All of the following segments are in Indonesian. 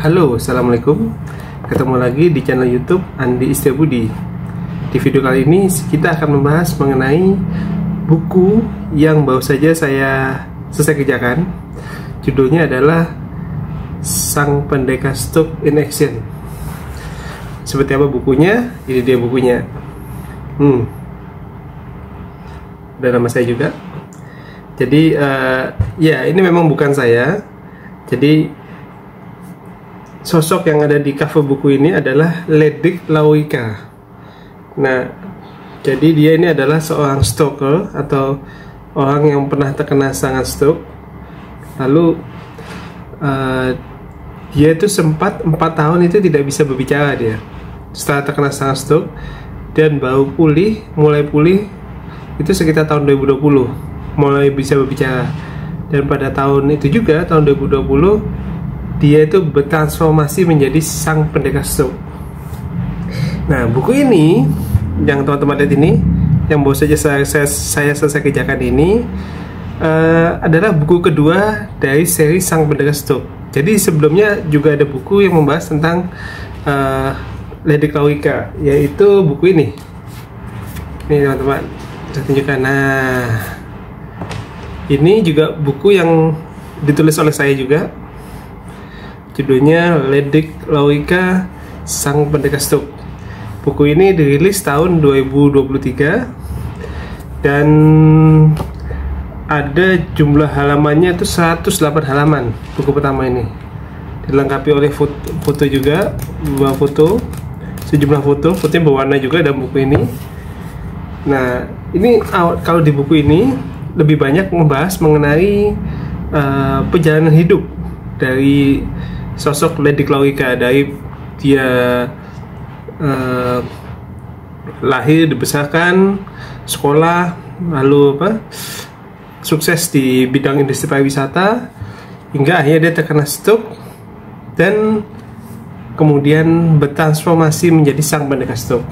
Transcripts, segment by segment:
Halo, Assalamualaikum. Ketemu lagi di channel youtube Andi Istiabudi. Di video kali ini kita akan membahas mengenai Buku yang baru saja saya selesai kerjakan. Judulnya adalah Sang Pendekar Stroke in Action. Seperti apa bukunya? Ini dia bukunya. Hmm. Udah nama saya juga. Jadi uh, ya ini memang bukan saya. Jadi sosok yang ada di cover buku ini adalah Ledik Lawika. Nah, jadi dia ini adalah seorang stalker atau orang yang pernah terkena serangan stroke. Lalu uh, dia itu sempat empat tahun itu tidak bisa berbicara dia. Setelah terkena serangan stroke dan baru pulih, mulai pulih itu sekitar tahun 2020 mulai bisa berbicara. Dan pada tahun itu juga tahun 2020 dia itu bertransformasi menjadi sang pendekar stroke. Nah, buku ini yang teman-teman lihat ini, yang baru saja saya, saya, saya selesai kerjakan ini uh, adalah buku kedua dari seri Sang Pendekar Stroke. Jadi sebelumnya juga ada buku yang membahas tentang uh, Lady Klawika, yaitu buku ini. Ini teman-teman, saya tunjukkan. Nah, ini juga buku yang ditulis oleh saya juga Judulnya Ledik Lawika Sang Pendekar Stroke. Buku ini dirilis tahun 2023 dan ada jumlah halamannya itu 108 halaman buku pertama ini. Dilengkapi oleh foto, foto juga, dua foto, sejumlah foto, fotonya berwarna juga dalam buku ini. Nah, ini kalau di buku ini lebih banyak membahas mengenai uh, perjalanan hidup dari sosok Lady Claudia dari dia uh, lahir dibesarkan sekolah lalu apa sukses di bidang industri pariwisata hingga akhirnya dia terkena stroke dan kemudian bertransformasi menjadi sang pendekar stroke.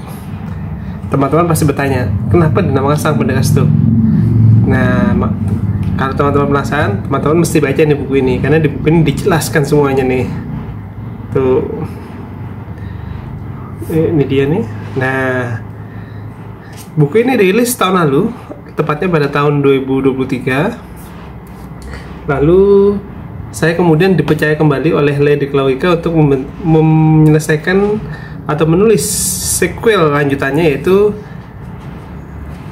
Teman-teman pasti bertanya kenapa dinamakan sang pendekar stroke? Nah kalau teman-teman penasaran teman-teman mesti baca nih buku ini karena di buku ini dijelaskan semuanya nih. Tuh. Ini dia nih. Nah buku ini rilis tahun lalu tepatnya pada tahun 2023 lalu saya kemudian dipercaya kembali oleh Lady Claudia untuk menyelesaikan atau menulis sequel lanjutannya yaitu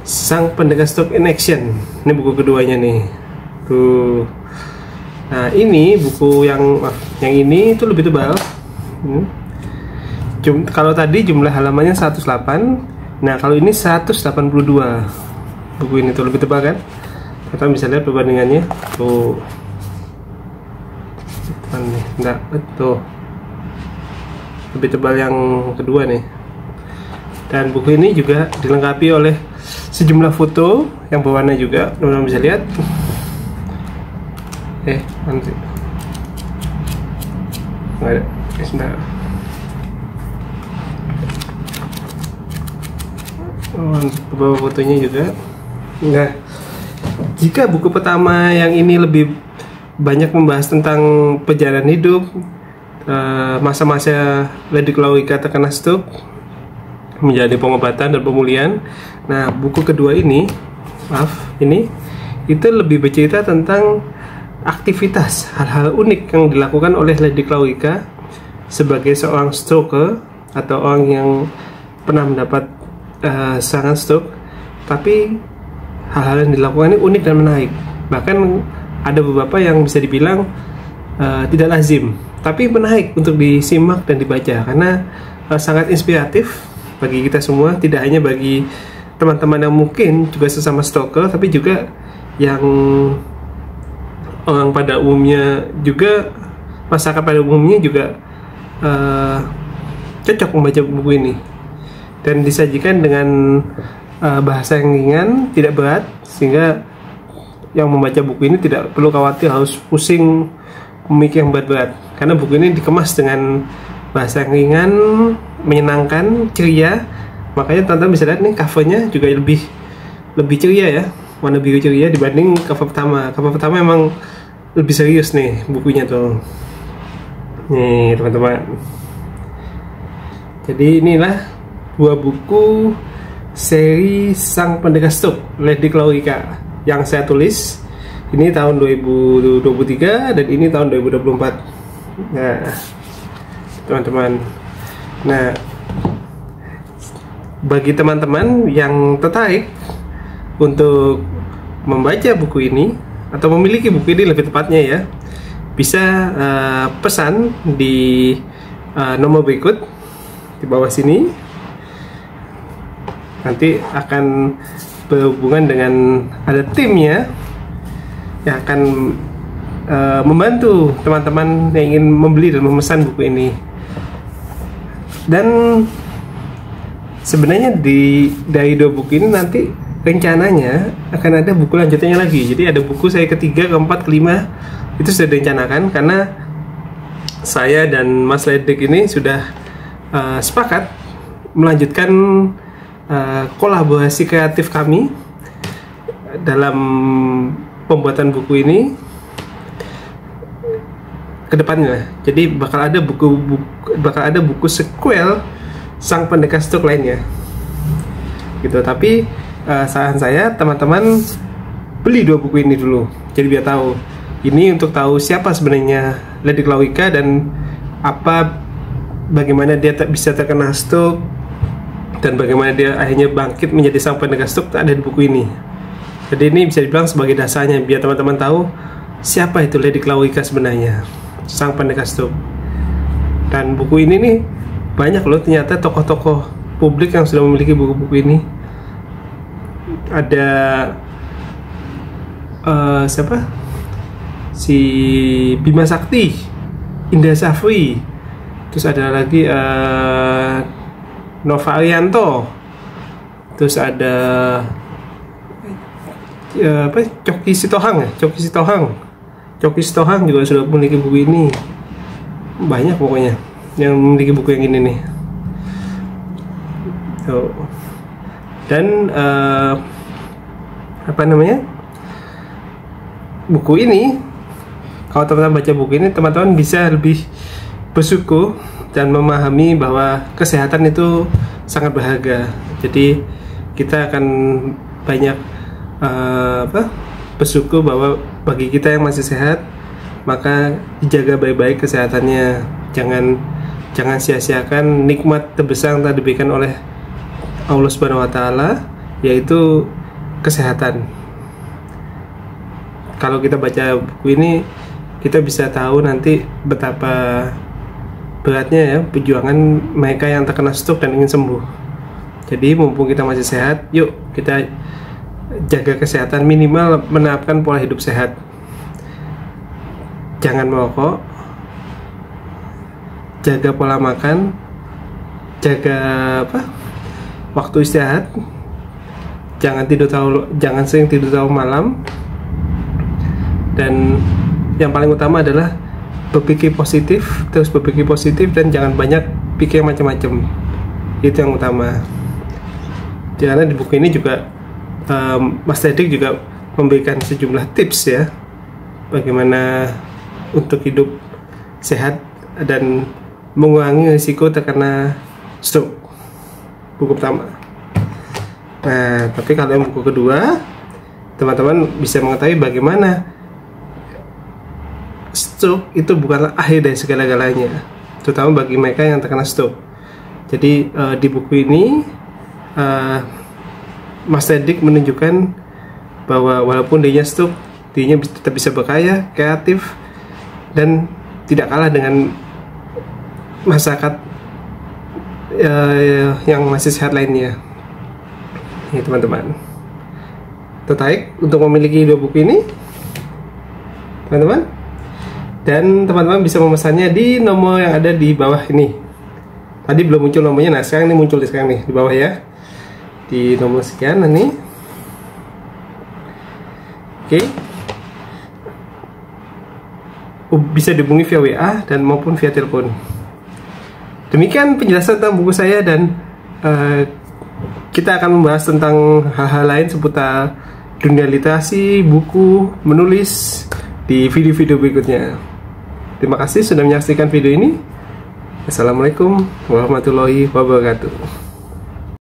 Sang Pendekar Stroke in Action. Ini buku keduanya nih. Tuh. Nah, ini buku yang yang ini itu lebih tebal. Hmm. Jum, kalau tadi jumlah halamannya 108. Nah, kalau ini 182. Buku ini tuh lebih tebal kan? Kita bisa lihat perbandingannya. Tuh. Nih, enggak, betul. Lebih tebal yang kedua nih. Dan buku ini juga dilengkapi oleh sejumlah foto yang berwarna juga teman-teman bisa lihat. Eh nanti. Nggak ada. Eh, sebentar. Oh, beberapa fotonya juga. Nah jika buku pertama yang ini lebih banyak membahas tentang perjalanan hidup eh, masa-masa Lady Claudia terkena stroke menjadi pengobatan dan pemulihan. Nah, buku kedua ini, maaf, ini itu lebih bercerita tentang aktivitas hal-hal unik yang dilakukan oleh Lady Claudia sebagai seorang stroker atau orang yang pernah mendapat uh, serangan stroke, tapi hal-hal yang dilakukan ini unik dan menarik. Bahkan ada beberapa yang bisa dibilang uh, tidak lazim, tapi menarik untuk disimak dan dibaca karena uh, sangat inspiratif bagi kita semua tidak hanya bagi teman-teman yang mungkin juga sesama stalker tapi juga yang orang pada umumnya juga masyarakat pada umumnya juga uh, cocok membaca buku ini. Dan disajikan dengan uh, bahasa yang ringan tidak berat sehingga yang membaca buku ini tidak perlu khawatir harus pusing memikir yang berat-berat. Karena buku ini dikemas dengan bahasa yang ringan menyenangkan ceria. Makanya teman-teman bisa lihat nih covernya juga lebih lebih ceria ya. Warna biru ceria dibanding cover pertama. Cover pertama emang lebih serius nih bukunya tuh. Nih teman-teman. Jadi inilah dua buku seri Sang Pendekar Stuk Lady Logika yang saya tulis. Ini tahun 2023 dan ini tahun 2024 nah teman-teman nah bagi teman-teman yang tertarik untuk membaca buku ini atau memiliki buku ini lebih tepatnya ya bisa uh, pesan di uh, nomor berikut di bawah sini. Nanti akan berhubungan dengan ada timnya yang akan uh, membantu teman-teman yang ingin membeli dan memesan buku ini dan sebenarnya di dua buku ini nanti rencananya akan ada buku lanjutannya lagi. Jadi ada buku saya ketiga keempat kelima itu sudah direncanakan karena saya dan Mas Ledek ini sudah uh, sepakat melanjutkan uh, kolaborasi kreatif kami dalam pembuatan buku ini ke depannya jadi bakal ada buku, buku bakal ada buku sequel sang pendekar stroke lainnya. Gitu. Tapi uh, saran saya teman-teman beli dua buku ini dulu. Jadi biar tahu. Ini untuk tahu siapa sebenarnya Lady Klawika dan apa bagaimana dia tak bisa terkena stroke dan bagaimana dia akhirnya bangkit menjadi sang pendekar stroke ada di buku ini. Jadi ini bisa dibilang sebagai dasarnya biar teman-teman tahu siapa itu Lady Klawika sebenarnya sang pendekar stroke dan buku ini nih banyak loh ternyata tokoh-tokoh publik yang sudah memiliki buku-buku ini. Ada uh, siapa? Si Bima Sakti Indah Safri terus ada lagi uh, Nova Arianto terus ada uh, apa? Coki Sitohang ya? Coki Sitohang Coki Sitohang juga sudah memiliki buku ini. Banyak pokoknya yang memiliki buku yang ini nih. So, dan uh, apa namanya? Buku ini kalau teman-teman baca buku ini teman-teman bisa lebih bersyukur dan memahami bahwa kesehatan itu sangat berharga. Jadi kita akan banyak uh, apa bersyukur bahwa bagi kita yang masih sehat maka dijaga baik-baik kesehatannya jangan jangan sia-siakan nikmat terbesar yang telah diberikan oleh Allah Subhanahu wa taala yaitu kesehatan. Kalau kita baca buku ini kita bisa tahu nanti betapa beratnya ya perjuangan mereka yang terkena stroke dan ingin sembuh. Jadi mumpung kita masih sehat, yuk kita jaga kesehatan minimal menerapkan pola hidup sehat. Jangan merokok, jaga pola makan. Jaga apa? Waktu istirahat. Jangan tidur terlalu jangan sering tidur terlalu malam. Dan yang paling utama adalah berpikir positif terus berpikir positif dan jangan banyak pikir macam-macam. Itu yang utama. Karena di buku ini juga um, Mas Dedik juga memberikan sejumlah tips ya bagaimana untuk hidup sehat dan mengurangi risiko terkena stroke. Buku pertama. Nah tapi kalau yang buku kedua teman-teman bisa mengetahui bagaimana stroke itu bukanlah akhir dari segala-galanya terutama bagi mereka yang terkena stroke. Jadi uh, di buku ini uh, Mas Tedik menunjukkan bahwa walaupun dia stroke dirinya tetap bisa berkaya, kreatif dan tidak kalah dengan masyarakat uh, yang masih sehat lainnya. Ini teman-teman. Tertarik untuk memiliki dua buku ini? Teman-teman? Dan teman-teman bisa memesannya di nomor yang ada di bawah ini. Tadi belum muncul nomornya, nah sekarang ini muncul di sekarang nih di bawah ya. Di nomor sekian ini. Oke. Okay. Bisa dihubungi via WA dan maupun via telepon. Demikian penjelasan tentang buku saya dan uh, kita akan membahas tentang hal-hal lain seputar dunia literasi, buku, menulis di video-video berikutnya. Terima kasih sudah menyaksikan video ini. Assalamualaikum warahmatullahi wabarakatuh.